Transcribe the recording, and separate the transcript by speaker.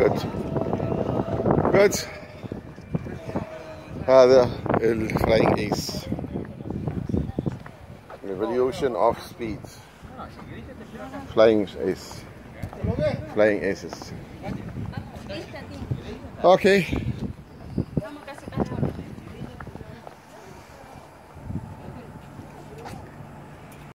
Speaker 1: Good. Good. هذا الفلاينج ايس evolution of speed flying ace flying aces okay